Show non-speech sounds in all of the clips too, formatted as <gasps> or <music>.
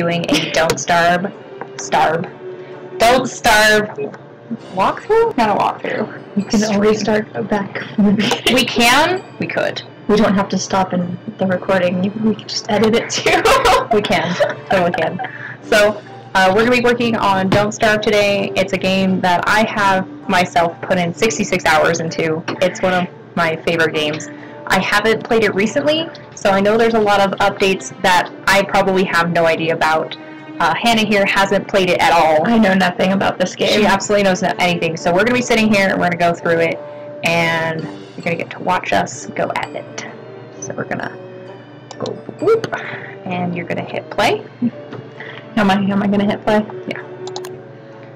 doing a don't starve, starve, don't starve walkthrough? Not a walkthrough. You can always start back from the beginning. We can. We could. We don't have to stop in the recording. We can just edit it too. <laughs> We can. Totally can. So uh, we're gonna be working on Don't Starve today. It's a game that I have myself put in 66 hours into. It's one of my favorite games. I haven't played it recently, so I know there's a lot of updates that I probably have no idea about. Uh, Hannah here hasn't played it at all. I know nothing about this game. She absolutely knows anything. So we're going to be sitting here and we're going to go through it, and you're going to get to watch us go at it. So we're going to go whoop, and you're going to hit play. How am I, how am I going to hit play? Yeah.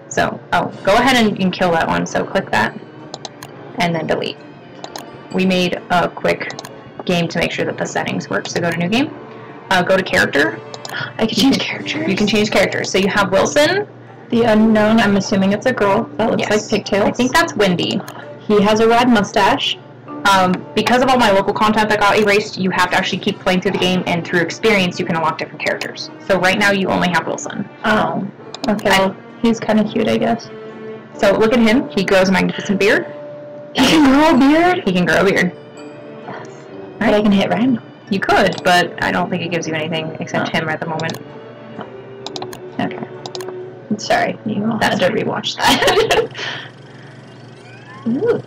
So, oh, go ahead and, and kill that one. So click that, and then delete. We made a quick game to make sure that the settings work. So go to new game. Uh, go to character. I can change characters. You can change characters. So you have Wilson. The unknown, I'm assuming it's a girl. That looks Yes. like pigtails. I think that's Wendy. he has a red mustache. Um, because of all my local content that got erased, you have to actually keep playing through the game, and through experience, you can unlock different characters. So right now, you only have Wilson. Oh. Okay, I- well, he's kind of cute, I guess. So look at him. He grows a magnificent beard. He can grow a beard? He can grow a beard. I can hit random. You could, but I don't think it gives you anything except Oh. him at the moment. Okay. I'm Sorry, you That's had to rewatch <laughs> that. Ooh.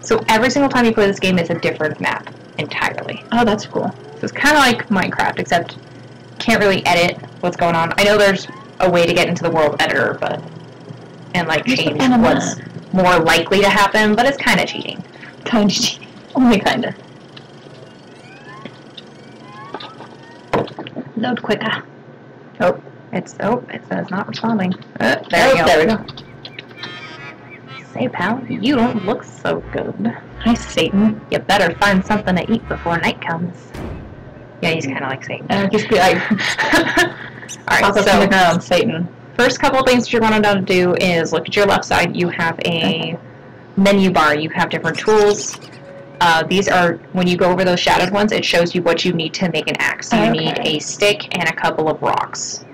So every single time you play this game, it's a different map entirely. Oh, that's cool. So it's kind of like Minecraft, except can't really edit what's going on. I know there's a way to get into the world editor, but and like change what's more likely to happen, but it's kind of cheating. Kind of cheating. <laughs> Only kind of. Load quicker. Oh, it's oh, it says not responding. Uh, there, we go. There we go. Say, pal, you don't look so good. Hi, Satan. You better find something to eat before night comes. Yeah, he's kind of like Satan. Uh, just be like, <laughs> All right, pop up the so ground, Satan. first couple of things that you're going to know to do is look at your left side. You have a menu bar. You have different tools. Uh, these are when you go over those shadowed ones. It shows you what you need to make an axe. So you need a stick and a couple of rocks,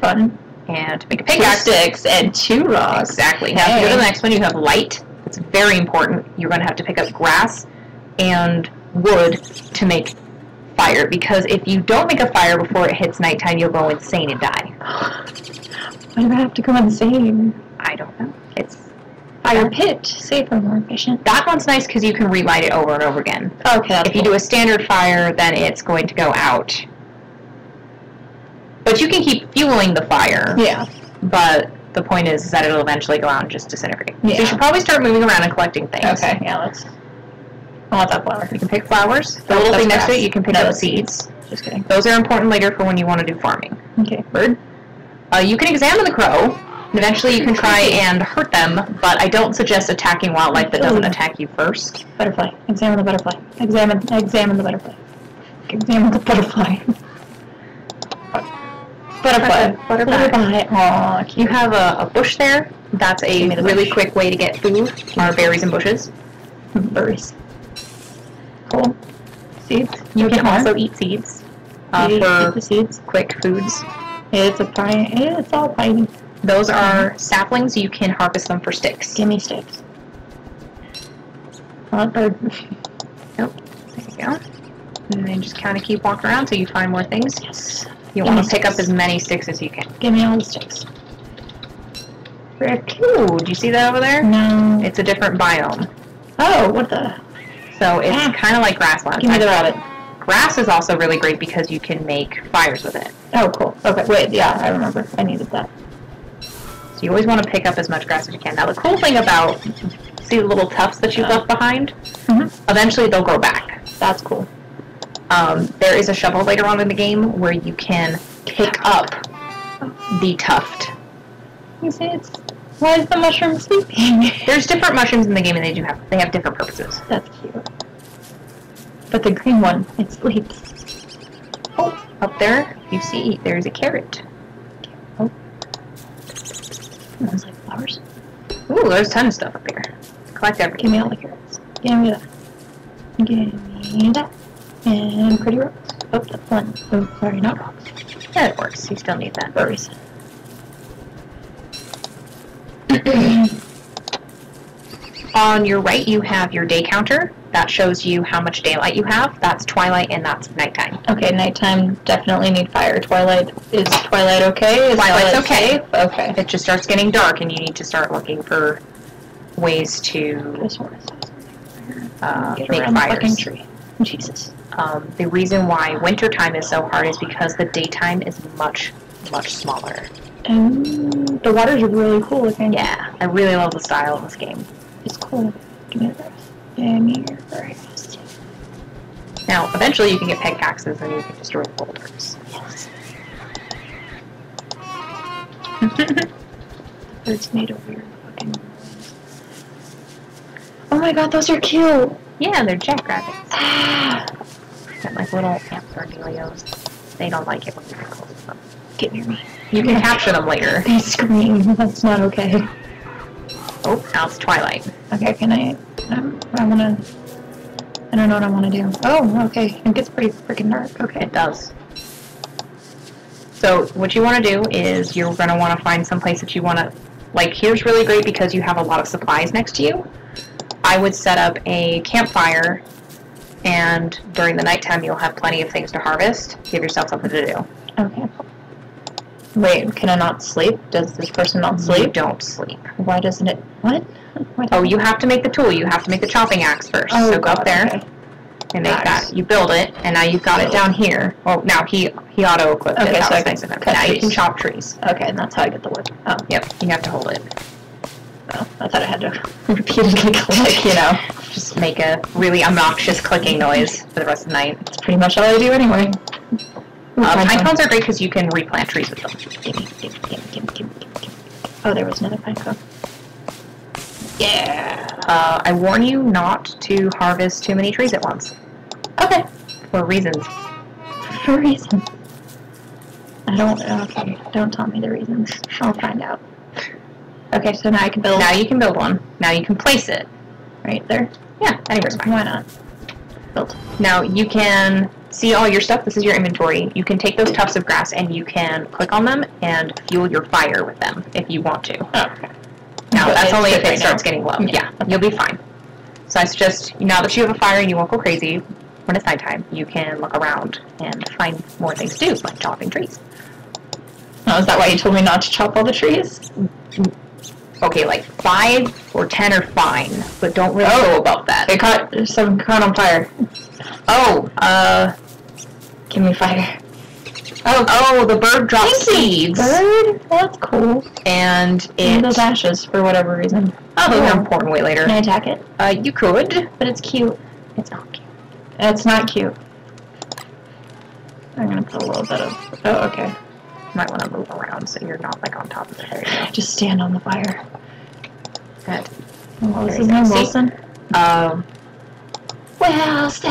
Fun. and to make a Two pickaxe. sticks and two rocks. Exactly. Now, if you go to the next one, you have light. It's very important. You're going to have to pick up grass and wood to make fire because if you don't make a fire before it hits nighttime, you'll go insane and die. <gasps> Why do I have to go insane? I don't know. Fire pit. Safer, more efficient. that one's nice because you can relight it over and over again. Okay, If you do a standard fire, then it's going to go out. But you can keep fueling the fire. Yeah. But the point is, is that it'll eventually go out and just disintegrate. So Yeah. you should probably start moving around and collecting things. Okay, yeah, let's. I want that flower. You can pick flowers. The little thing next to it, you can pick up that's seeds. Just kidding. Those are important later for when you want to do farming. Okay, bird. Uh, you can examine the crow, eventually you can try and hurt them, but I don't suggest attacking wildlife that doesn't attack you first. Butterfly. Examine the butterfly. Examine. Examine the butterfly. Examine the butterfly. Butterfly. Butterfly. Aw, You have a, a bush there. That's a the really bush. quick way to get food, are berries and bushes. Berries. Cool. Seeds. You can more. also eat seeds uh, Eat- eat the seeds. quick foods. It's a pine. It's all piney. Those are saplings. You can harvest them for sticks. Give me sticks. Want <laughs> bird. There you go. And then just kind of keep walking around till you find more things. Yes. You want to pick up as many sticks as you can. Give me all the sticks. Frick. Ooh, do you see that over there? No. It's a different biome. Oh, what the? So it's Ah. kind of like grassland. Give me the rabbit. Grass is also really great because you can make fires with it. Oh, cool. Okay, wait. Yeah, I remember. I needed that. So you always want to pick up as much grass as you can. Now the cool thing about see the little tufts that you've left behind? Mhm. Eventually they'll grow back. That's cool. Um, there is a shovel later on in the game where you can pick up the tuft. You see, it's why is the mushroom sleeping? <laughs> There's different mushrooms in the game and they do have they have different purposes. That's cute. But the green one, it sleeps. Oh, up there you see there's a carrot. Smells like flowers. Ooh, there's a ton of stuff up here. Collect everything. Give me all the carrots. Give me that. Give me that. And pretty rocks. Oh, that's one. Oh, sorry, not rocks. Yeah, it works. You still need that. for a reason. On your right, you have your day counter. That shows you how much daylight you have. That's twilight and that's nighttime. Okay, nighttime definitely need fire. Twilight is Twilight okay? Is Twilight's Twilight okay. safe? Okay. It just starts getting dark and you need to start looking for ways to Just want to uh, get make around the fucking fires. tree. Jesus. Um, the reason why wintertime is so hard is because the daytime is much, much smaller. And the water's are really cool looking. Yeah, I really love the style of this game. It's cool. Give me the rest. Give your rest. Now, eventually you can get pickaxes and you can destroy the boulders. <laughs> Birds made a weird fucking. Oh my god, those are cute! yeah, they're jackrabbits. Ah! <sighs> Got like little amphardelios. They don't like it when you get close to them. Get near me. You can capture them later. They scream. <laughs> That's not okay. Oh, now it's twilight. Okay, can I? Um, I wanna. I don't know what I wanna do. Oh, okay. It gets pretty freaking dark. Okay. It does. So what you want to do is you're going to want to find some place that you want to, like here's really great because you have a lot of supplies next to you. I would set up a campfire and during the nighttime you'll have plenty of things to harvest. Give yourself something to do. Okay. Wait, can I not sleep? Does this person not You sleep? don't sleep. Why doesn't it? What? <laughs> Oh, you have to make the tool. You have to make the chopping axe first. Oh, so go up there okay. and make Axe. that. You build it, and now you've got it down here. Well, now he he auto equipped Okay, it. That so I can nice cut Now you can chop trees. Okay, and that's how I get the wood. Oh, Yep, you have to hold it. oh I thought I had to <laughs> repeatedly click, you know. Just make a really obnoxious clicking noise for the rest of the night. That's pretty much all I do anyway. Ooh, Uh, pine cones are great because you can replant trees with them. Oh, there was another pine cone. Yeah. Uh, I warn you not to harvest too many trees at once Okay. for reasons. <laughs> For reasons. I don't. Okay. Don't tell me the reasons. I'll find out. Okay, so now I can build Now you can build one. Now you can place it. right there. Yeah, anywhere's fine. Why not? Built. Now you can see all your stuff. This is your inventory. You can take those tufts of grass and you can click on them and fuel your fire with them if you want to. Oh, okay. But that's only if it right starts now. getting low. Yeah. Yeah, you'll be fine. So I suggest now that you have a fire and you won't go crazy when it's nighttime, you can look around and find more things to do, like chopping trees. Oh, is that why you told me not to chop all the trees? Okay, like five or ten are fine, but don't really Oh. go above that. It caught some caught on fire. Oh, uh, Give me fire. Oh, oh, the bird drops seeds, Bird? That's cool. and And it. those ashes for whatever reason. Oh, those are important way later. Can I attack it? Uh, you could. But it's cute. It's not cute. It's not cute. I'm gonna put a little bit of. Oh, okay. You might want to move around so you're not like on top of you go. Just stand on the fire. Good. What was his name? Wilson. Um, I Wilson.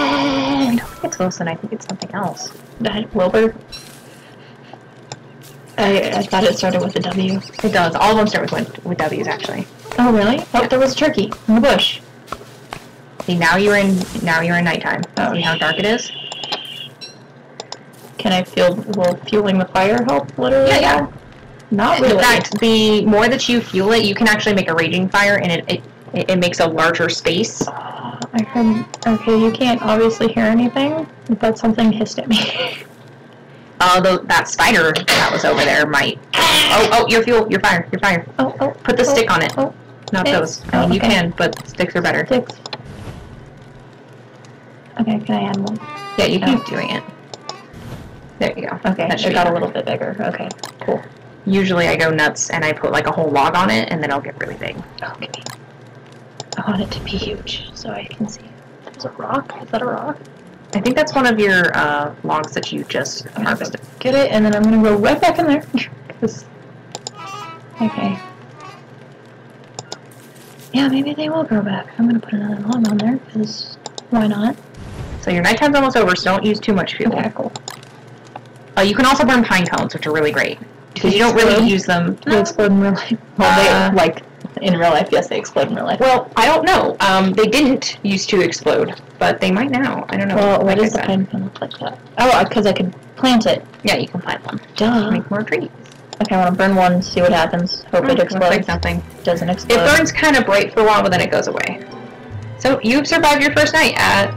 don't think it's Wilson. I think it's something else. Wilbur. I, I thought it started with a W. It does. All of them start with with W's actually. Oh really? Oh, Yeah. there was a turkey in the bush. See, now you're in now you're in nighttime. Oh, See how dark it is? Can I feel? Will fueling the fire help? Literally? Yeah, yeah. Not really. In fact, the more that you fuel it, you can actually make a raging fire, and it it, it makes a larger space. I heard. Okay, you can't obviously hear anything, but something hissed at me. <laughs> The, that spider that was over there might. Oh, oh, your fuel, your fire, your fire. oh, oh. Put the oh, stick on it. Oh, Not those. I mean, Oh, you can, but sticks are better. sticks. Okay, can I add one? Yeah, you Oh. keep doing it. There you go. Okay, That should it got a little bit bigger. Okay, cool. Usually I go nuts and I put like a whole log on it, and then it'll get really big. Okay. I want it to be huge so I can see. Is it a rock? Is that a rock? I think that's one of your uh, logs that you just harvested. Get it, and then I'm gonna go right back in there. okay. Yeah, maybe they will grow back. I'm gonna put another log on there, because why not? So your nighttime's almost over, so don't use too much fuel. Okay, cool. Uh, you can also burn pine cones, which are really great because you don't really use them. They explode in real life. Well, Uh, they, like, In real life, yes, they explode in real life. Well, I don't know. Um, they didn't used to explode, but they might now. I don't know. Well, Like what does the pine cone look like that? Oh, because I could plant it. Yeah, you can plant one. Duh. Make more trees. Okay, I want to burn one, see what happens. Hope it Looks explodes. like nothing. Doesn't explode. It burns kind of bright for a while, but then it goes away. So you've survived your first night at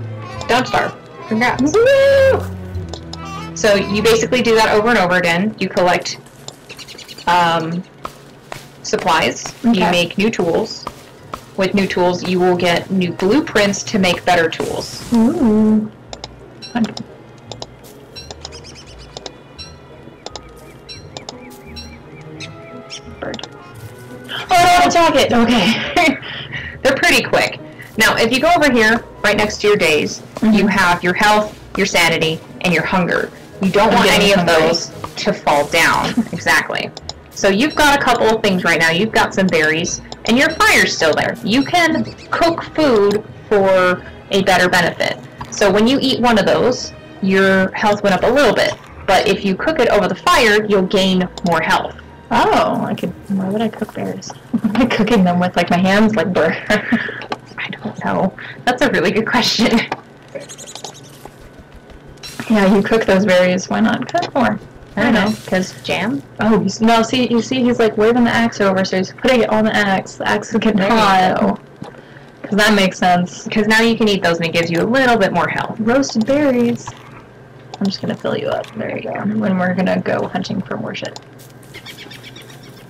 Don't Starve. Congrats. Woo! So you basically do that over and over again. You collect um, supplies. You make new tools. With new tools, you will get new blueprints to make better tools. Ooh. Fun. Bird. Oh, no, it! Okay. <laughs> They're pretty quick. Now, if you go over here, right next to your days, you Mhm. have your health, your sanity, and your hunger. You don't I'm want any of those to fall down. <laughs> exactly. So you've got a couple of things right now. You've got some berries, and your fire's still there. You can cook food for a better benefit. So when you eat one of those, your health went up a little bit. But if you cook it over the fire, you'll gain more health. Oh, I could. Why would I cook berries? <laughs> Am cooking them with like my hands, like burr? <laughs> I don't know. That's a really good question. <laughs> yeah, you cook those berries. Why not cook more? I don't know, because jam? Oh, he's, no, see, you see, he's like waving the axe over, so he's putting it on the axe. The axe is getting There you hot. Because that makes sense. Because now you can eat those and it gives you a little bit more health. Roasted berries. I'm just gonna fill you up. There you go. When we're gonna go hunting for more shit.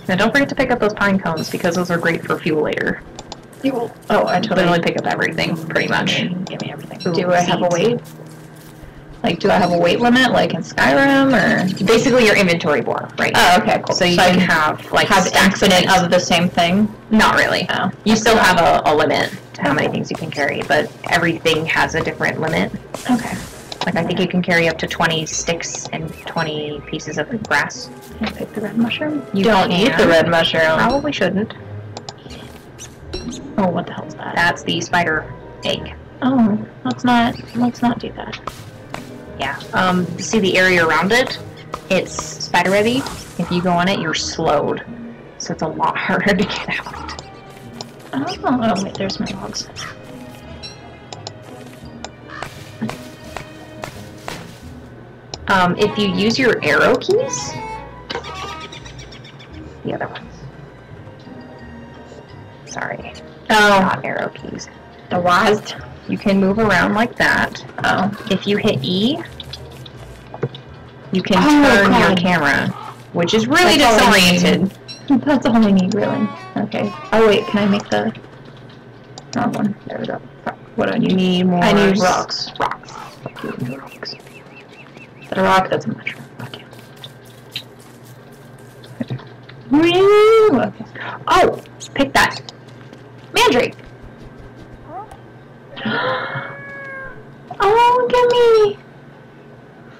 Now don't forget to pick up those pine cones because those are great for fuel later. Fuel. Oh, I totally. pick up everything, pretty much. Give me, give me everything. Ooh, do I have a seeds. weight? Like, do I have a weight limit, like in Skyrim, or? Basically your inventory bar, right? Oh, okay, cool. so you can have like have stacks infinite things. of the same thing. Not really. Oh, You still have a, a limit to how many things you can carry, but everything has a different limit. okay. Like I think you can carry up to 20 sticks and 20 pieces of grass. Can I pick the red mushroom? You don't eat the red mushroom. Probably shouldn't. Oh, what the hell is that? That's the spider egg. Oh, let's not. Let's not do that. Yeah. Um, see the area around it? It's spider webby. If you go on it, you're slowed. So it's a lot <laughs> harder to get out. Oh, oh wait, there's my logs. Um, if you use your arrow keys, the other ones. Sorry, Oh, not arrow keys. the wise. You can move around like that. Oh, If you hit E, you can Oh, turn your camera, which is really That's all disoriented. that's all I need, really. Okay. Oh wait, can I make the wrong one? There we go. What do You need? more I need rocks. Rocks. Rocks. Is that a rock? That's a mushroom. Fuck you. Woo! Okay. Oh, pick that. Mandrake. <gasps> Oh, look at me!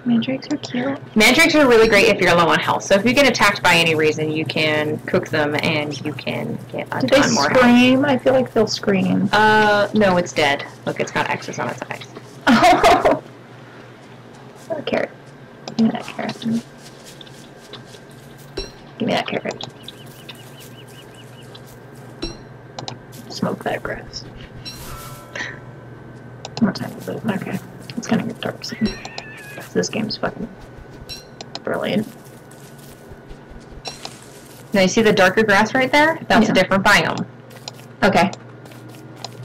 Mandrakes are cute. Mandrakes are really great if you're low on health. So if you get attacked by any reason, you can cook them and you can get a Do they ton more health. scream? I feel like they'll scream. Uh, no, it's dead. Look, it's got X's on its eyes. Oh! <laughs> A carrot. Give me that carrot. Give me that carrot. Smoke that grass. More time to live. Okay. It's gonna get dark soon. This game's fucking brilliant. Now you see the darker grass right there? That's Yeah. a different biome. Okay.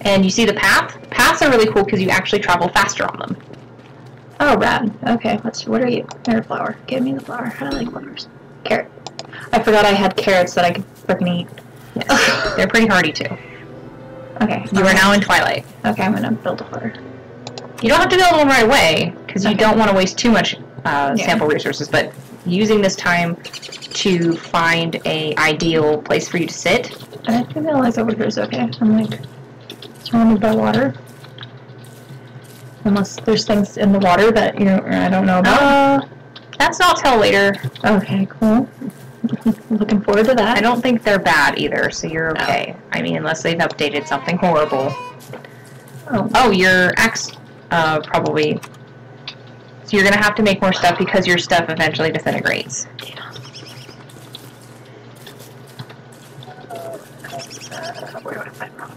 And you see the path? Paths are really cool because you actually travel faster on them. Oh, rad. Okay, let's. What are you? Carrot flower. Give me the flower. I like flowers. Carrot. I forgot I had carrots that I could freaking eat. Yes. They're pretty hardy too. Okay. You are now in Twilight. Okay, I'm gonna build a fire. You don't have to build one right away because you Okay. don't want to waste too much uh, Yeah. sample resources, but using this time to find a ideal place for you to sit. I didn't realize over here is okay. I'm like surrounded by water. Unless there's things in the water that you know, I don't know about. Uh, that's not till later. okay, cool. <laughs> Looking forward to that. I don't think they're bad either, so you're okay. I mean, unless they've updated something horrible. Oh, Oh, your axe uh, probably. So you're gonna have to make more stuff because your stuff eventually disintegrates.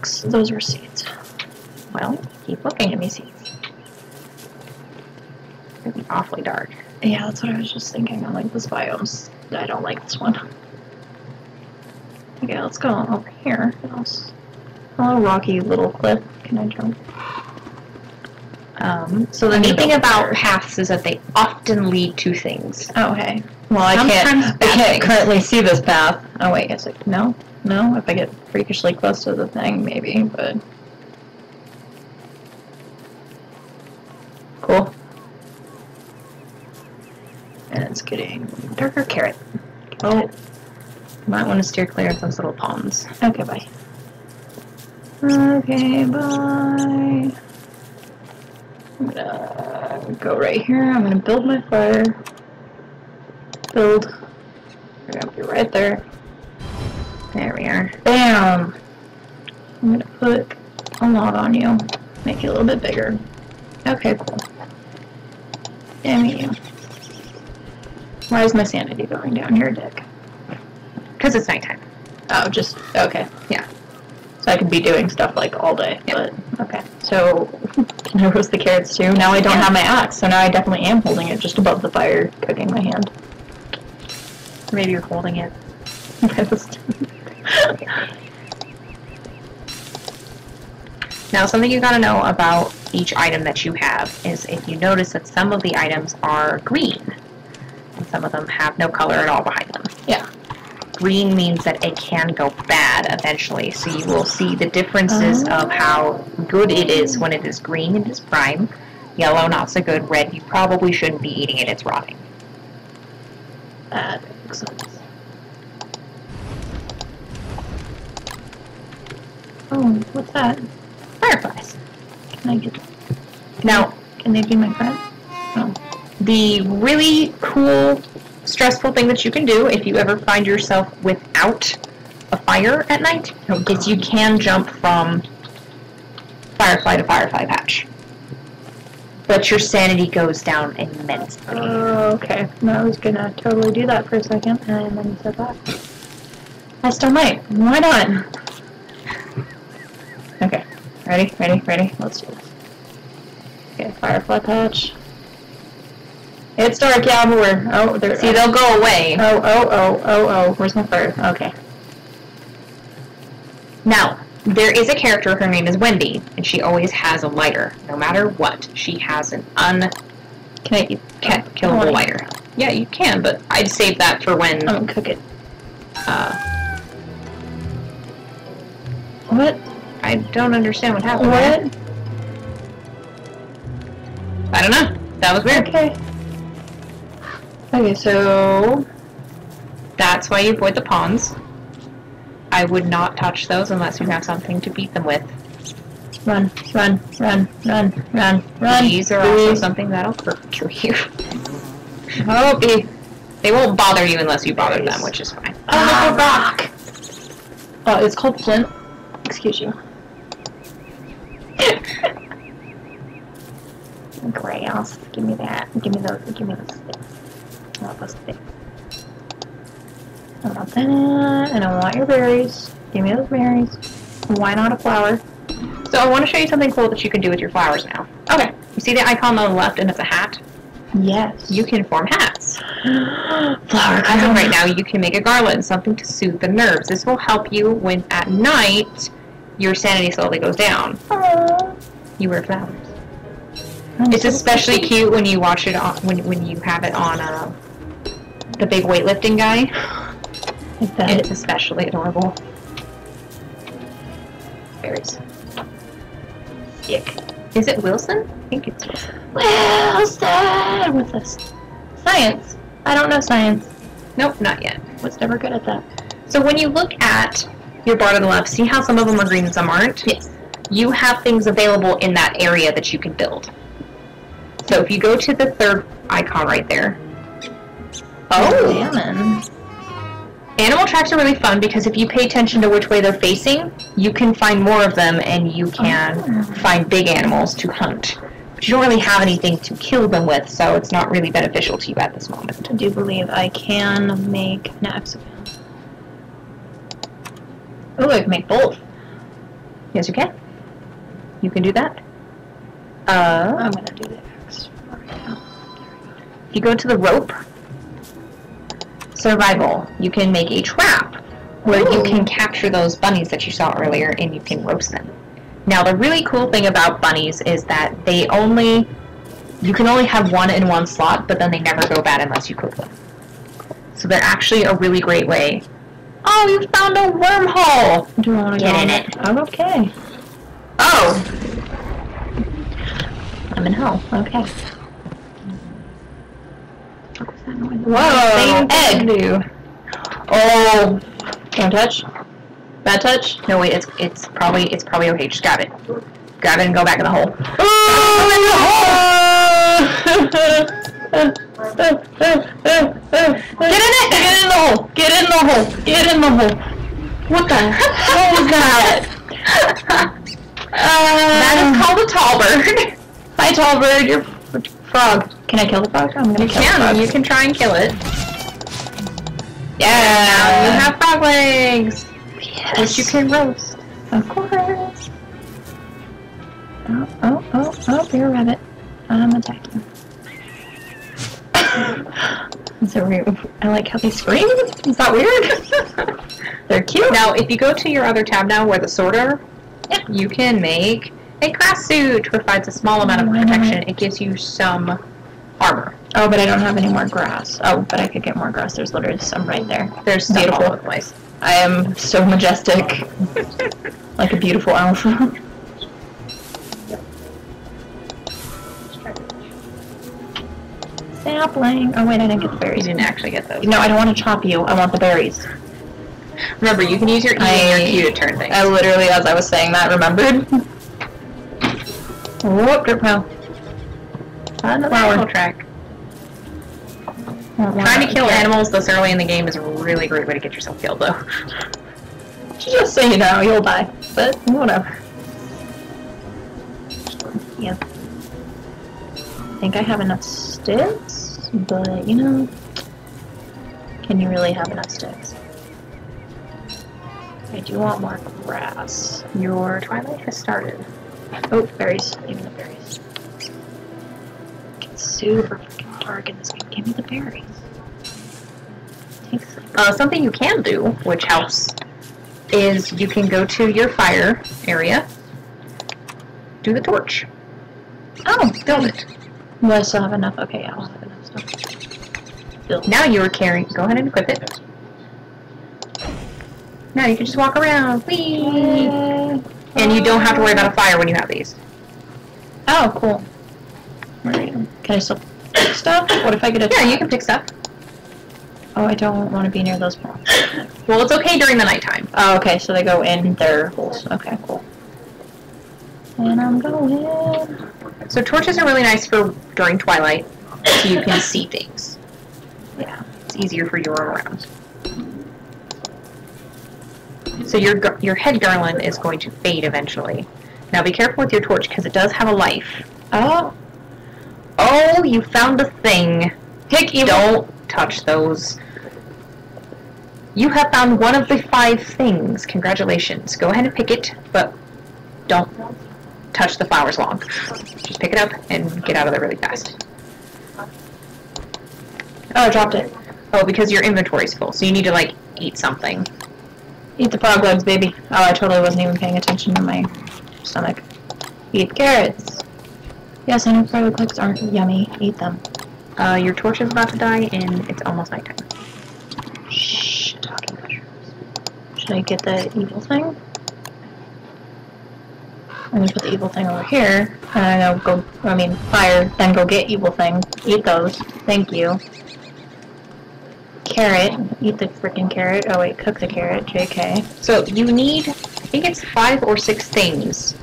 rocks. Those were seeds. Well, keep looking at me, seeds. It'd be awfully dark. Yeah, that's what I was just thinking. I like this biomes. I don't like this one. Okay, let's go over here. What else? Oh, rocky little cliff. Can I jump? Um, so the neat thing about there. paths is that they often lead to things. Oh, hey. Well, I Sometimes can't. I can't things. currently see this path. Oh wait, is it? No, no. If I get freakishly close to the thing, maybe. But cool. And it's getting darker carrot. Oh, might want to steer clear of those little ponds. Okay, bye. Okay, bye. I'm gonna go right here. I'm gonna build my fire. Build. We're gonna be right there. There we are. Bam! I'm gonna put a log on you. Make you a little bit bigger. Okay, cool. Damn you. Why is my sanity going down here, Dick? Because it's nighttime. Oh, just okay. Yeah. So I could be doing stuff like all day, but okay. So can I roast the carrots too? Now I don't Yeah. have my axe, so now I definitely am holding it just above the fire, cooking my hand. Maybe you're holding it. <laughs> Now, something you gotta know about each item that you have is if you notice that some of the items are green, some of them have no color at all behind them. Yeah. Green means that it can go bad eventually, so you will see the differences oh. of how good it is when it is green in its prime, yellow not so good, red you probably shouldn't be eating it, it's rotting. that makes sense. Oh, what's that? Fireflies. Can I get? Them now, Can they be my friend? Oh. The really cool, stressful thing that you can do if you ever find yourself without a fire at night is you can jump from firefly to firefly patch. But your sanity goes down immensely. Oh, okay. I was gonna totally do that for a second, and then said that. I still might. Why not? <laughs> Okay. Ready? Ready? Ready? Let's do this. Okay, firefly patch. It's dark, yeah, but we're. Oh, there. See, they'll go away. Oh, oh, oh, oh, oh. Where's my fire? Okay. Now, there is a character, her name is Wendy, and she always has a lighter. No matter what, she has an un. Can I? unkillable wanna- lighter. Yeah, you can, but I'd save that for when I'm gonna cook it. uh, What? I don't understand what happened. there. What? I don't know. That was weird. Okay. Okay, so That's why you avoid the pawns. I would not touch those unless you have something to beat them with. run, run, run, run, run, run. These are also something that'll kill you. <laughs> oh, they, they won't bother you unless you bother them, which is fine. Oh, rock! Oh, it's called flint. Excuse you. <laughs> Grass. Give me that. Give me those. Give me those sticks. I want those sticks. I want that, and I want your berries. Give me those berries. Why not a flower? So I want to show you something cool that you can do with your flowers now. Okay. You see the icon on the left and it's a hat? Yes. You can form hats. <gasps> flower As of right now, you can make a garland, something to soothe the nerves. This will help you when at night your sanity slowly goes down. Aww. You wear flowers. I'm It's so especially cute when you watch it on when when you have it on uh, the big weightlifting guy. That. It's especially adorable. berries. Sick. Is it Wilson? I think it's Wilson. Wilson! What's this? Science. I don't know science. Nope, not yet. Was never good at that. So when you look at your bar to the left, see how some of them are green and some aren't? Yes. You have things available in that area that you can build. So if you go to the third icon right there. Oh! Salmon. Animal tracks are really fun because if you pay attention to which way they're facing, you can find more of them and you can Oh. find big animals to hunt. But you don't really have anything to kill them with, so it's not really beneficial to you at this moment. I do believe I can make an hexagon. Oh, I can make both. Yes, you can. You can do that. Uh, I'm gonna do the X right now. if you go to the rope, survival, you can make a trap where you can capture those bunnies that you saw earlier and you can roast them. Now, the really cool thing about bunnies is that they only, you can only have one in one slot, but then they never go bad unless you cook them. So they're actually a really great way. Oh, you found a wormhole! Do I want to Get in it? I'm okay. Oh! I'm in hell. Okay. Whoa! Same Egg! Oh. Can't touch? Bad touch? No wait, it's it's probably it's probably okay. Just grab it. Grab it and go back in the hole. Get in it! Get in the hole! Get in the hole! Get in the hole! What the hell was that? <laughs> that is called a tall bird. Hi, tall bird. You're frog. Can I kill the frog? I'm gonna You kill can. You can try and kill it. yeah. You have frog legs, yes. which you can roast. Of course. Oh, oh, oh, oh, you're a rabbit. I'm attacking. so weird. I like how they scream. Is that weird? <laughs> They're cute. Now, if you go to your other tab now, where the sword are, Yep. you can make a grass suit. Provides a small amount of protection. It gives you some armor. Oh, but I don't have any more grass. Oh, but I could get more grass. There's literally some right there. There's stuff Beautiful. all over the place. I am so majestic. <laughs> like a beautiful alpha. <laughs> Sapling. Oh wait, I didn't get the berries. You didn't actually get those. No, I don't want to chop you. I want the berries. Remember, you can use your E I- and your Q to turn things. I literally, as I was saying that, remembered. <laughs> Whoop, drip pile. Another flower. animal track. Trying to kill animals this early in the game is a really great way to get yourself killed, though. <laughs> Just so you know, you'll die. But whatever. Yeah. I think I have enough sticks, but you know, can you really have enough sticks? I do want more grass. Your twilight has started. Oh, berries. Give me the berries. It's super freaking dark in this game. Give me the berries. Uh, something you can do, which helps, is you can go to your fire area, do the torch, Oh, build it. Will I still have enough? Okay, yeah, I'll have enough stuff. Build. Now you are carrying. Go ahead and equip it. Now you can just walk around, whee! Yay. And you don't have to worry about a fire when you have these. Oh, cool. Right. Can I still pick stuff? What if I get a... Yeah, you can pick stuff. Oh, I don't want to be near those ponds. Well, it's okay during the nighttime. Oh, okay, so they go in their holes. Okay, cool. And I'm going... So torches are really nice for during twilight, so you can see things. Yeah. It's easier for you to around. So your your head garland is going to fade eventually. Now be careful with your torch because it does have a life. Oh, Oh, you found a thing. pick evil. Don't touch those. You have found one of the five things. Congratulations. Go ahead and pick it, but don't touch the flowers long. Just pick it up and get out of there really fast. Oh, I dropped it. Oh, because your inventory's full, so you need to like eat something. Eat the frog legs, baby. Oh, I totally wasn't even paying attention to my stomach. Eat carrots. Yes, I know frog legs aren't yummy. Eat them. Uh, your torch is about to die, and it's almost nighttime. Shh. Talking mushrooms. Should I get the evil thing? I'm gonna put the evil thing over here. And I know go. I mean, fire. Then go get evil thing. Eat those. Thank you. Carrot. Eat the freaking carrot. Oh wait, cook the carrot. Jk. So you need, I think it's five or six things,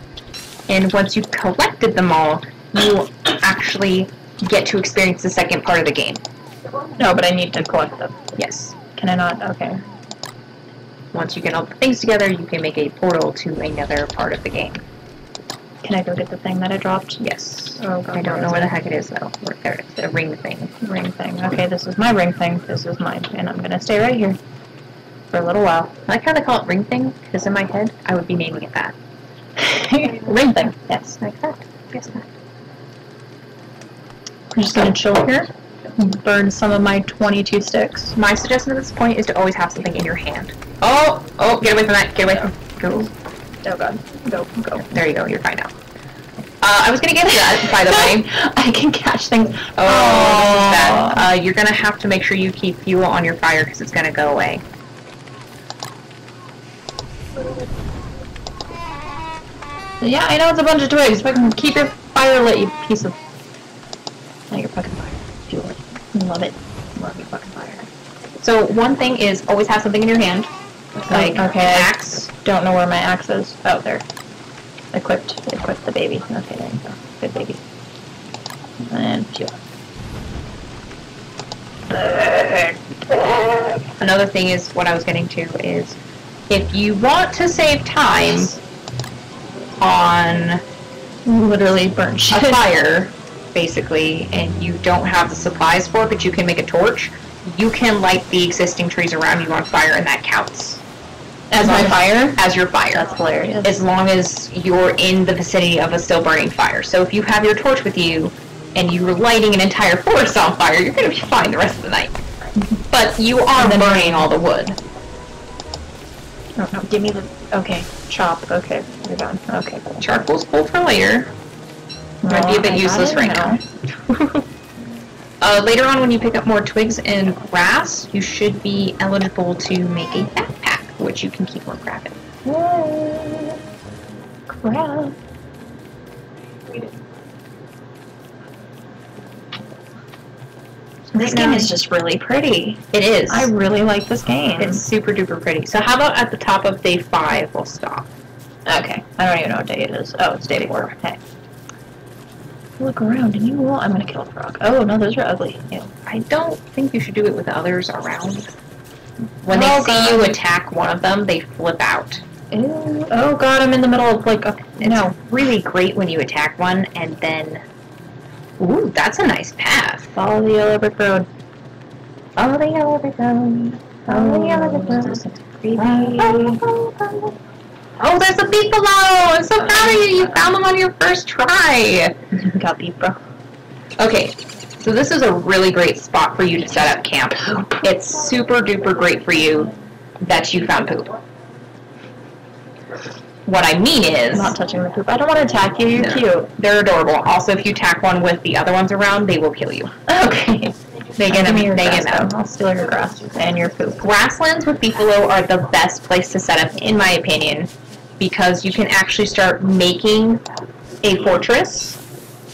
and once you've collected them all, you actually get to experience the second part of the game. No, but I need to collect them. Yes. Can I not? Okay. Once you get all the things together, you can make a portal to another part of the game. Can I go get the thing that I dropped? Yes. Oh, God, I don't know is where the heck it is though. Right there, it's the ring thing. Ring thing. Okay, this is my ring thing. This is mine. And I'm gonna stay right here. For a little while. I how they call it ring thing, because in my head, I would be naming it that. <laughs> Ring thing. Yes, like that. Yes, that. I'm just gonna chill here. Burn some of my 22 sticks. My suggestion at this point is to always have something in your hand. Oh, oh, get away from that. Get away from. Go. Oh god. Go, go. There you go. You're fine now. Uh, I was gonna get to that, by the way. <laughs> I can catch things. Oh, this is bad. Uh, you're gonna have to make sure you keep fuel on your fire because it's gonna go away. Yeah, I know it's a bunch of twigs, but keep your fire lit, you piece of. Not your fucking fire. Fuel it. Love it. Love your fucking fire. So one thing is always have something in your hand, like okay. an axe. Don't know where my axe is. Oh, there. Equipped. Equipped the baby. Okay, there you go. Good baby. And fuel. Another thing is what I was getting to is if you want to save time on Literally burnt a shit. fire, basically, and you don't have the supplies for it, but you can make a torch, you can light the existing trees around you on fire, and that counts As my fire? as your fire. That's hilarious. as long as you're in the vicinity of a still burning fire. So if you have your torch with you and you're lighting an entire forest on fire, you're going to be fine the rest of the night. <laughs> But you are burning all the wood. No, no, give me the. Okay, chop. Okay, you're done. Okay, cool. Charcoal's cool for later. Might be a bit useless right now. <laughs> Uh, later on, when you pick up more twigs and grass, you should be eligible to make a backpack, which you can keep in. Yay. Crap. This game is just really pretty. It is. I really like this game. It's super duper pretty. So how about at the top of day five, we'll stop. okay. I don't even know what day it is. Oh, it's day four. Hey. Look around and you will. I'm gonna kill a frog. Oh no, those are ugly. Ew. I don't think you should do it with others around. When they Oh, see you attack one of them, they flip out. Ew. Oh god, I'm in the middle of like a. It's No. really great when you attack one and then. Ooh, that's a nice path. Follow the yellow brick road. Follow the yellow brick road. Follow the yellow brick road. this creepy. Oh, there's a beefalo! I'm so proud of you! You found them on your first try! <laughs> Got beef, bro. Okay, so this is a really great spot for you to set up camp. It's super duper great for you that you found poop. What I mean is, I'm not touching the poop. I don't want to attack you. You're No. cute. they're adorable. Also, if you attack one with the other ones around, they will kill you. <laughs> Okay. They get them. your They grass, get them. I'll steal your grass and your poop. Grasslands with beefalo are the best place to set up, in my opinion, because you can actually start making a fortress,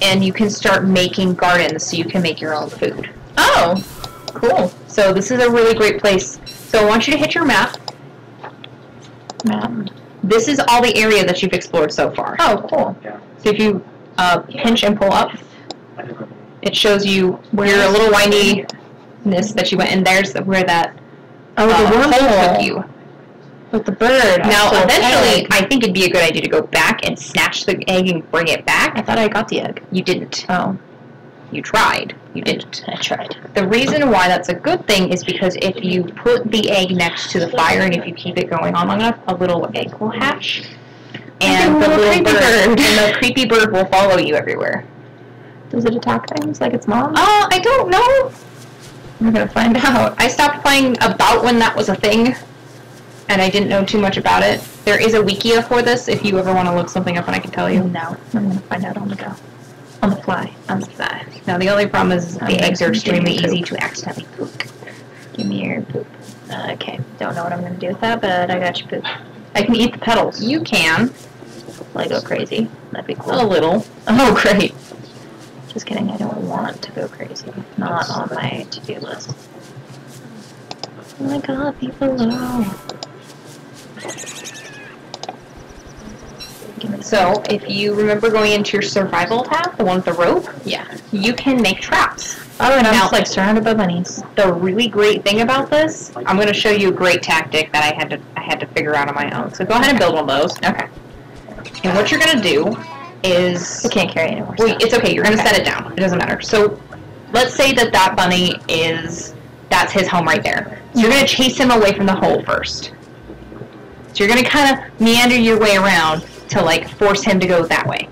and you can start making gardens so you can make your own food. Oh, cool. So this is a really great place. So I want you to hit your map. Man. This is all the area that you've explored so far. Oh, cool. Yeah. So if you uh, pinch and pull up, it shows you where your little windiness that you went, in. there's where that Oh, uh, the hole wormhole took you. With the bird. Now, So eventually, egg. I think it'd be a good idea to go back and snatch the egg and bring it back. I thought I got the egg. You didn't. Oh, You tried. You didn't. I tried. The reason why that's a good thing is because if you put the egg next to the fire and if you keep it going on long enough, a little egg will hatch. And a the little bird, bird. and the creepy bird will follow you everywhere. Does it attack things like its mom? Uh, I don't know. We're gonna find out. I stopped playing about when that was a thing, and I didn't know too much about it. There is a wikia for this if you ever want to look something up and I can tell you. No, I'm gonna find out on the go. On the fly. on the side. Now the only problem is the eggs are extremely easy to accidentally poop. Give me your poop. Uh, okay, don't know what I'm gonna do with that, but I got your poop. I can eat the petals. You can Like go crazy. That'd be cool. a little. <laughs> Oh, great. Just kidding. I don't want to go crazy. Not on my to-do list. Oh my god, beefalo. So if you remember going into your survival tab, the one with the rope, Yeah. you can make traps. Oh, and I'm Now- just like surrounded by bunnies. The really great thing about this, I'm going to show you a great tactic that I had to I had to figure out on my own. So go ahead and build one of those. Okay. And what you're going to do is I can't carry anymore. Well, it's okay. You're gonna Okay. set it down. It doesn't matter. So, let's say that that bunny is that's his home right there. So you're gonna chase him away from the hole first. So you're gonna kind of meander your way around to like force him to go that way.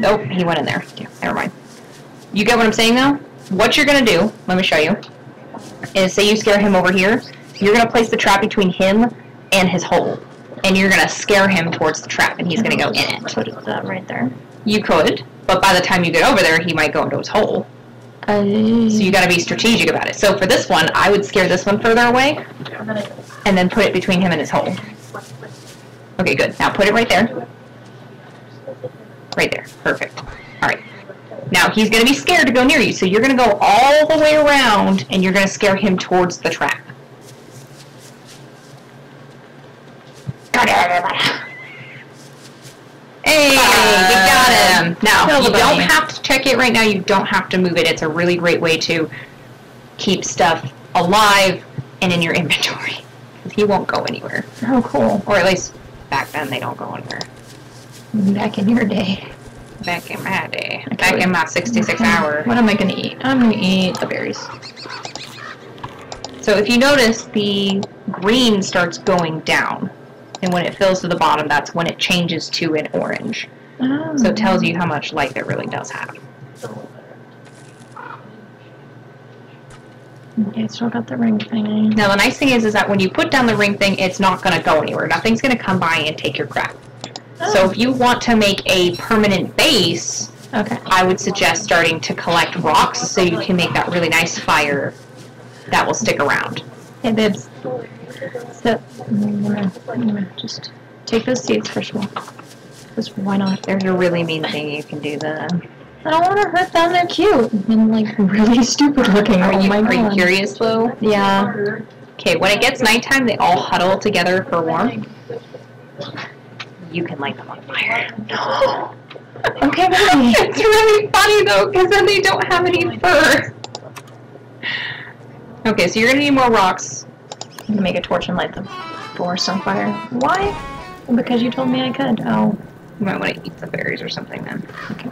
Nope, he went in there. Yeah, never mind. You get what I'm saying now? What you're gonna do, let me show you, is say you scare him over here, you're gonna place the trap between him and his hole. And you're gonna scare him towards the trap and he's gonna go in it. Put that right there. You could, but by the time you get over there, he might go into his hole. Uh, So you gotta be strategic about it. So for this one, I would scare this one further away and then put it between him and his hole. Okay, good. Now put it right there. Right there. Perfect. Alright. Now he's gonna be scared to go near you, so you're gonna go all the way around and you're gonna scare him towards the trap. Got it. Hey, we got him. Now, you don't have to check it right now. You don't have to move it. It's a really great way to keep stuff alive and in your inventory. He won't go anywhere. oh, cool. Or at least back then they don't go anywhere. Back in your day. Back in my day. Okay, Back in my 66 hour. What am I gonna eat? I'm gonna eat the berries. So if you notice, the green starts going down. And when it fills to the bottom, that's when it changes to an orange. Oh. So it tells oh. you how much light it really does have. Oh. Okay, still got the ring thing. Now the nice thing is, is that when you put down the ring thing, it's not going to go anywhere. Nothing's going to come by and take your crap. So oh. if you want to make a permanent base, Okay. I would suggest starting to collect rocks so you can make that really nice fire that will stick around. Hey, Bibs. So, I'm gonna, I'm gonna just take those seeds first of all. Because why not? There's a really mean thing you can do then. I don't want to hurt them. They're cute and like <laughs> really stupid looking. Are oh you, my are you curious though? Yeah. Okay, when it gets nighttime, they all huddle together for warmth. You can light them on fire. No. <gasps> Okay, <laughs> it's really funny though, because then they don't have any fur. Okay, so you're gonna need more rocks. I'm gonna make a torch and light the forest on fire. Why? Because you told me I could. Oh, You might want to eat the berries or something then. okay.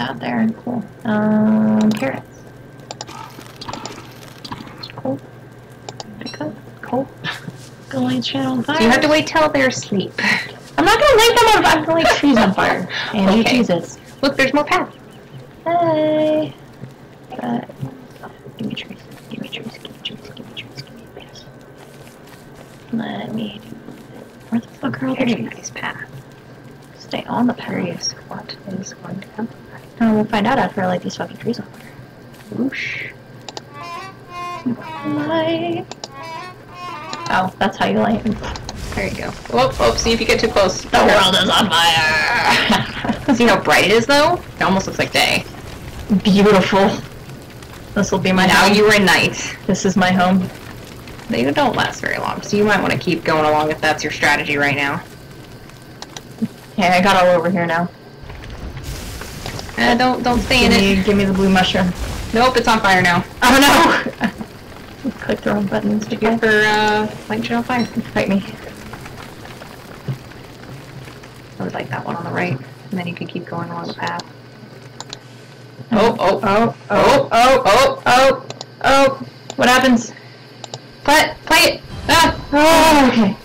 That there. Cool. Um, carrots. Cool. Good. Cool. Gonna light shit on fire. So you have to wait till they're asleep. I'm not gonna light them on fire. I'm gonna light trees on fire. And Okay. Jesus. Look, there's more paths. Hey. But, give me trees. Give me trees. Give me trees. Give me trees. Give me trees. Let me. Where the fuck are all the trees? nice path. Stay on the path. Curious what is going to happen. Oh, we'll find out after I light these fucking trees on fire. Whoosh. Light. Oh, that's how you light. There you go. Whoop, whoop, see if you get too close. The world is on fire. <laughs> See how bright it is though? It almost looks like day. Beautiful. This will be my now home. you are in night. This is my home. They don't last very long, so you might want to keep going along if that's your strategy right now. Okay, I got all over here now. Uh, don't don't stay in give it. give me the blue mushroom. Nope, it's on fire now. Oh no! <laughs> Click the wrong buttons. Good for uh, lighting shit on fire. Fight me. I would like that one on the right, and then you could keep going along the path. Oh, oh, Oh, oh, oh, oh, oh, oh. What happens? play, play it. Ah, Oh, okay.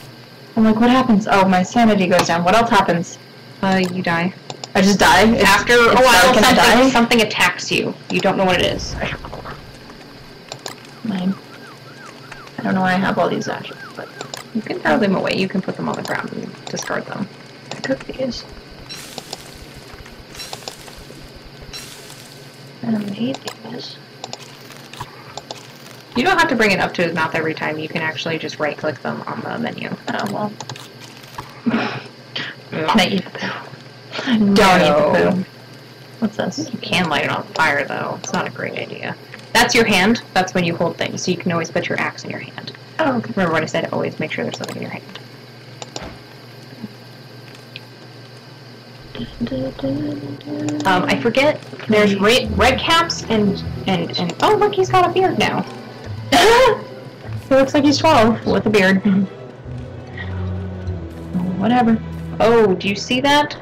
I'm like, what happens? Oh, my sanity goes down. What else happens? uh, you die. I just die? It's, After oh, a while, dark and die? something, something attacks you. You don't know what it is. Mine. I don't know why I have all these ashes, but You can throw them away. You can put them on the ground and discard them. I cook these. I these. You don't have to bring it up to his mouth every time. You can actually just right click them on the menu. Oh, well. <laughs> Can I eat the poo? Don't Don't eat the poo. What's this? You can light it on fire though. It's not a great idea. That's your hand. That's when you hold things. So you can always put your axe in your hand. Oh, okay. Remember what I said? Always make sure there's something in your hand. Um, I forget. There's red, red caps and, and and oh look, he's got a beard now. <laughs> he looks like he's 12 with a beard. Whatever. Oh, do you see that?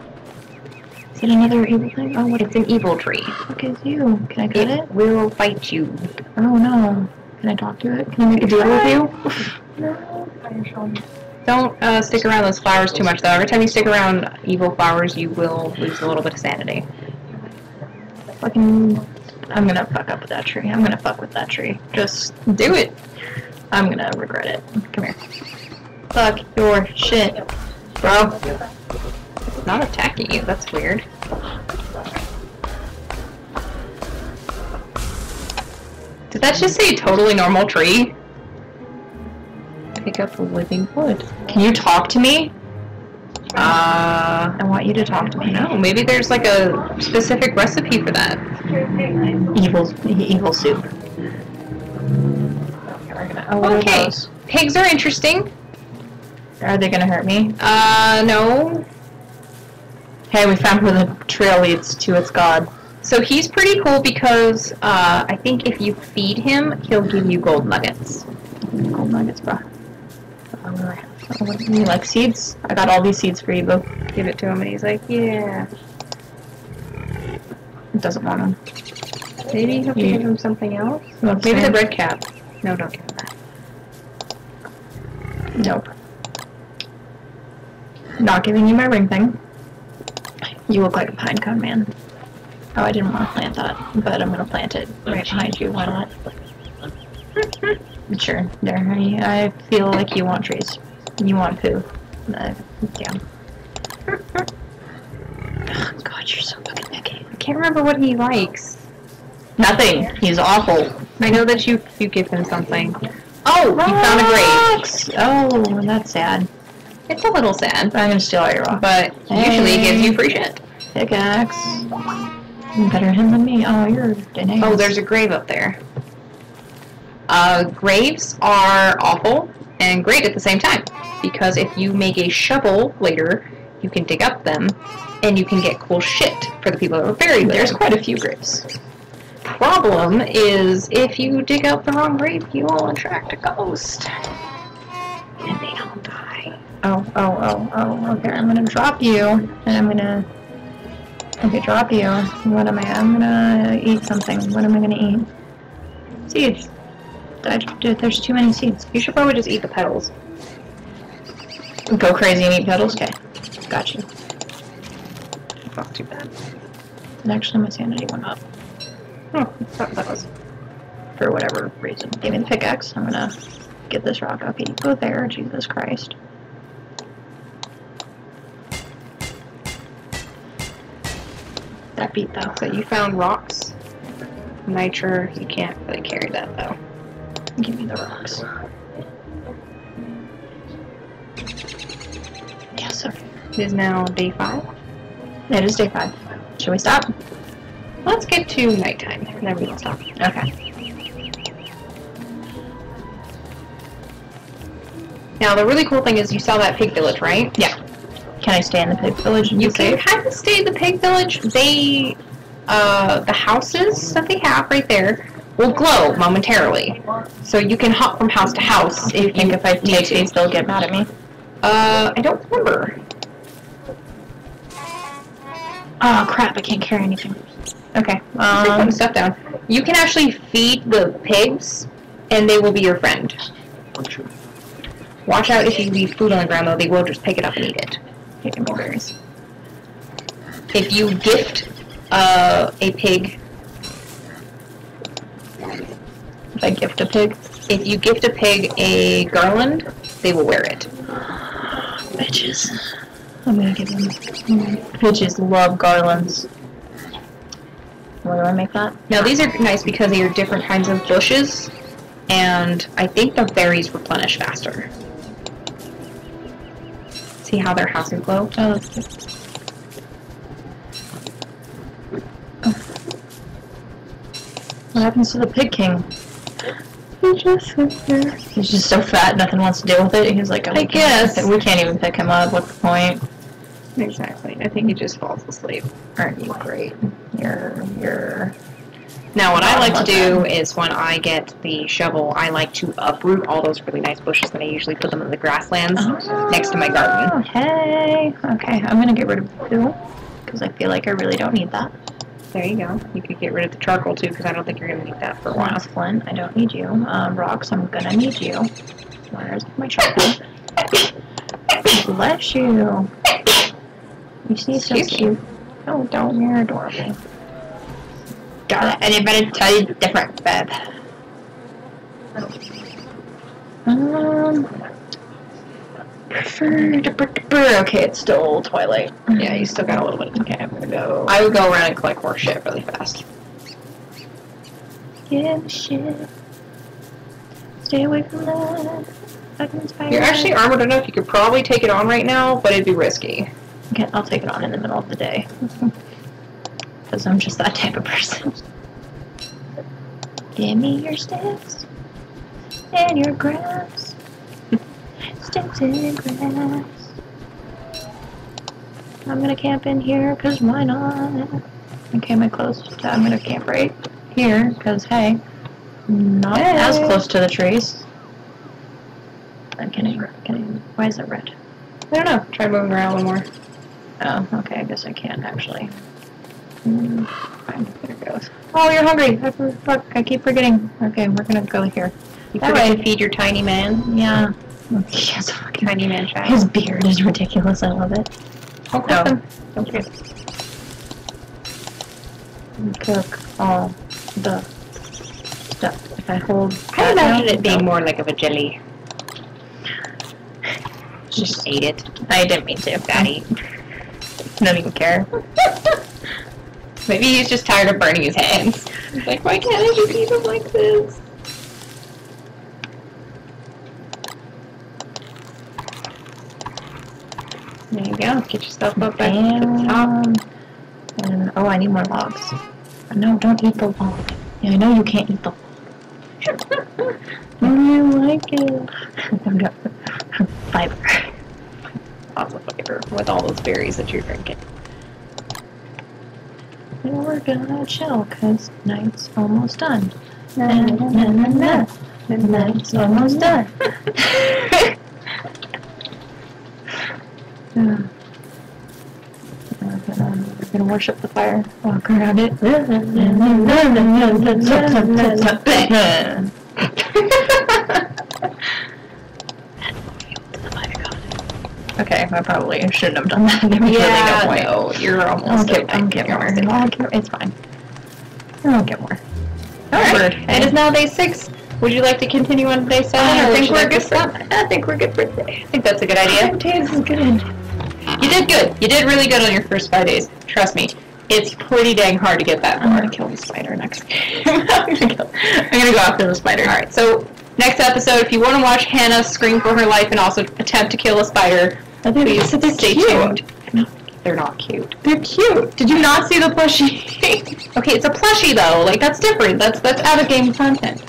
Is it another evil thing? Oh, what It's an evil tree. fuck is you? Can I cut it? We will fight you. Oh no. Can I talk to it? Can I make a deal with you? No. <laughs> Don't uh, stick around those flowers too much, though. Every time you stick around evil flowers, you will lose a little bit of sanity. Fucking. I'm gonna fuck up with that tree. I'm gonna fuck with that tree. Just Do it. I'm gonna regret it. Come here. Fuck your shit, bro. It's not attacking you. That's weird. Did that just say totally normal tree? Pick up living wood. Can you talk to me? Uh, I want you to talk to me. no. Maybe there's like a specific recipe for that. Evil, evil soup. Oh, Okay. Pigs are interesting. Are they gonna hurt me? Uh, no. Hey, we found where the trail leads to its god. So he's pretty cool because uh, I think if you feed him, he'll give you gold nuggets. Gold nuggets, bro. You like seeds? I got all these seeds for you, boo. Give it to him, and he's like, "Yeah." It doesn't want them. Maybe you have to Yeah. give him something else. What's Maybe the red cap. No, don't give him that. Nope. Not giving you my ring thing. You look like a pine cone man. Oh, I didn't want to plant that, but I'm gonna plant it right behind you. Why not? Sure. There. I, I feel like you want trees. You want poo. Uh, yeah. Oh, God, you're so fucking picky. I can't remember what he likes. Nothing. He's awful. I know that you you give him something. Oh, you found a grave. Rocks! Oh, that's sad. It's a little sad, But I'm gonna steal all your rocks. but usually it gives you free shit. Pickaxe. Better him than me. Oh, you're Danae. Oh, there's a grave up there. Uh, graves are awful and great at the same time because if you make a shovel later, you can dig up them and you can get cool shit for the people that were buried there. There's quite a few graves. problem is if you dig out the wrong grave, you will attract a ghost. And they don't die. Oh, oh, oh, oh. Okay, I'm gonna drop you, and I'm gonna. Okay, drop you. What am I? I'm gonna eat something. What am I gonna eat? Seeds. I, dude, there's too many seeds. You should probably just eat the petals. Go crazy and eat petals. Okay, got you. Not too bad. And actually, my sanity went up Oh, that, that was. for whatever reason. Give me the pickaxe. I'm gonna get this rock. Okay, go there. Jesus Christ. That beat though. So you found rocks. Nitro, you can't really carry that though. Give me the rocks. Yes, sir. It is now day five. It is day five. Should we stop? Let's get to nighttime, and then we can stop. Okay. Now, the really cool thing is you saw that pig village, right? Yeah. Can I stay in the pig village You can safe? kind of stay in the pig village. They, uh, the houses that they have right there will glow momentarily. So you can hop from house to house Do you if think you if I need take to. these, they'll get mad at me? Uh, I don't remember. Oh crap! I can't carry anything. Okay. Um, Um. stuff down. You can actually feed the pigs, and they will be your friend. Watch out if you leave food on the ground, though. They will just pick it up and eat it. Me berries. If you gift uh, a pig, If I gift a pig, if you gift a pig a garland, they will wear it. bitches. I'm gonna give them. Bitches love garlands. Where do I make that? Now these are nice because they are different kinds of bushes, and I think the berries replenish faster. See how their houses glow? Oh, that's good. Oh. What happens to the pig king? He just sits there. He's just so fat, nothing wants to deal with it. He's like, oh, I we can't- guess. we can't even pick him up. What's the point? Exactly. I think he just falls asleep. Aren't you great? You're, you're. Now, what I Oh, like to do is when I get the shovel, I like to uproot all those really nice bushes, and I usually put them in the grasslands next to my garden. Oh, hey. Okay, I'm gonna get rid of the poo because I feel like I really don't need that. There you go. You could get rid of the charcoal too, because I don't think you're gonna need that for a while. Flint, I don't need you. Um, rocks, I'm gonna need you. Where's my charcoal? Bless you. You see so me. cute. Oh, don't. You're adorable. Got it. And you better tell you different, babe. Um. Okay, it's still twilight. Yeah, you still got a little bit. Okay, I'm gonna go. I would go around and collect more shit really fast. Give a shit. Stay away from that. You're actually armored enough. You could probably take it on right now, but it'd be risky. Okay, I'll take it on in the middle of the day. <laughs> Because I'm just that type of person. Give me your sticks and your grass. sticks and grass. I'm gonna camp in here, because why not? Okay, my close. I'm gonna camp right here, because hey, not as close to the trees. I'm kidding. kidding. Why is it red? I don't know. Try moving around a little more. Oh, okay, I guess I can't actually. There goes. Oh, you're hungry. I Fuck, I keep forgetting. Okay, we're gonna go here. You That way. to feed your tiny man. Yeah. Yes, fucking. Tiny man child. His beard is ridiculous. I love it. Don't cook them. Don't. And Cook all the stuff. If I hold. I imagine it being more like of a jelly. Just ate it. I didn't mean to. Daddy. <laughs> Don't even care. <laughs> Maybe he's just tired of burning his hands. He's like, why can't I just eat them like this? There you go. Get yourself up to the top. And oh, I need more logs. No, don't eat the log. Yeah, I know you can't eat the log. <laughs> I like it. I've got <laughs> fiber. Lots of flavor with all those berries that you're drinking. And we're gonna chill because night's almost done. Na, na, na, na, na. The night's almost done. Yeah. We're gonna, we're gonna worship the fire. Walk around it. Okay, I probably shouldn't have done that. There was yeah, really no point. no, you're I'll almost get, done. I'll get more. I'll get, it's fine. I'll get more. Alright, Bird. It is now day six. Would you like to continue on day seven? I think we're good for-? I think we're good for today. I think that's a good idea. Five days is good. You did good. You did really good on your first five days. Trust me. It's pretty dang hard to get that I'm gonna kill the spider next. <laughs> I'm gonna go I'm gonna go after the spider. Alright, so next episode, if you want to watch Hannah scream for her life and also attempt to kill a spider, Oh, Think please they're stay cute. tuned. They're not cute. They're cute. Did you not see the plushie? <laughs> okay, it's a plushie though. Like that's different. That's that's out of game content.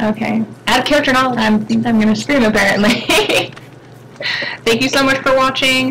Okay. Out of character knowledge. I'm I'm gonna scream apparently. <laughs> Thank you so much for watching.